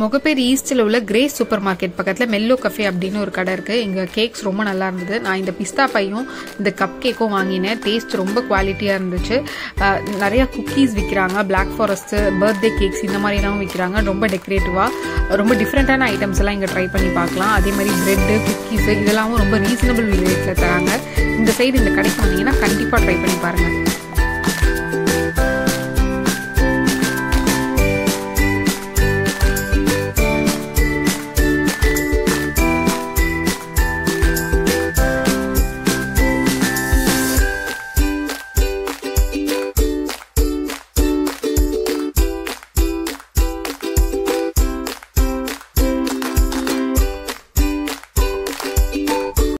முகப்பேர் ஈஸ்டில் உள்ள grace super market பக்கத்தில் மெல்லோ கஃபே அப்படின்னு ஒரு கடை இருக்குது இங்கே கேக்ஸ் ரொம்ப நல்லா இருந்தது. நான் இந்த பிஸ்தா பையும் இந்த கப் கேக்கும் வாங்கினேன். டேஸ்ட் ரொம்ப குவாலிட்டியாக இருந்துச்சு. நிறையா குக்கீஸ் விற்கிறாங்க பிளாக் ஃபாரஸ்ட்டு பர்த்டே கேக்ஸ் இந்த மாதிரிலாம் விற்கிறாங்க ரொம்ப டெக்கரேட்டிவாக ரொம்ப டிஃப்ரெண்ட்டான ஐட்டம்ஸ் எல்லாம் இங்கே ட்ரை பண்ணி பார்க்கலாம். அதே மாதிரி ப்ரெட்டு குக்கீஸு இதெல்லாமும் ரொம்ப ரீசனபிள் ரேட்டில் தராங்க. இந்த சைடு இந்த கடைக்கு வந்தீங்கன்னா கண்டிப்பாக ட்ரை பண்ணி